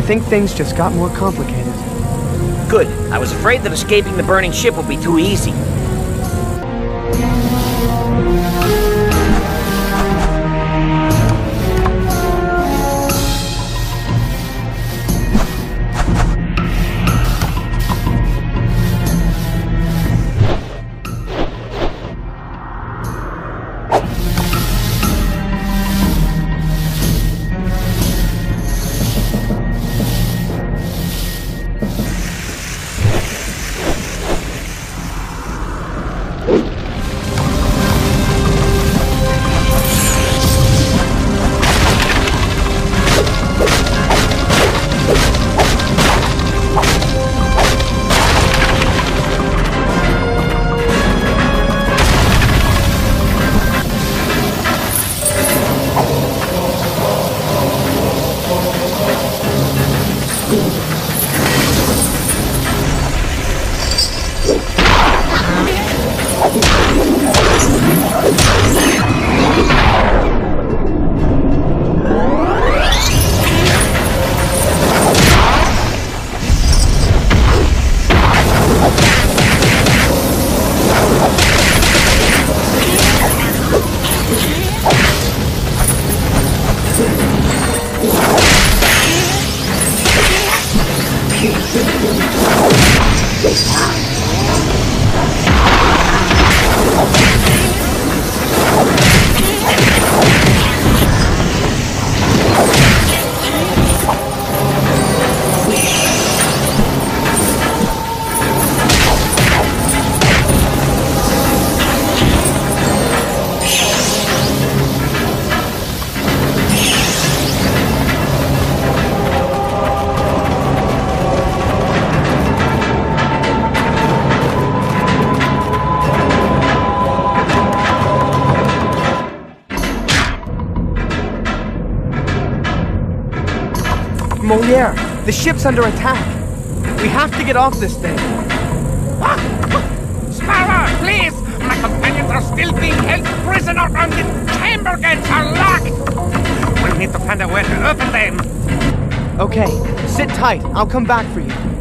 think things just got more complicated. Good. I was afraid that escaping the burning ship would be too easy. Meadow, the ship's under attack. We have to get off this thing. Spyro, please! My companions are still being held prisoner and the chamber gates are locked! We'll need to find a way to open them. Okay, sit tight. I'll come back for you.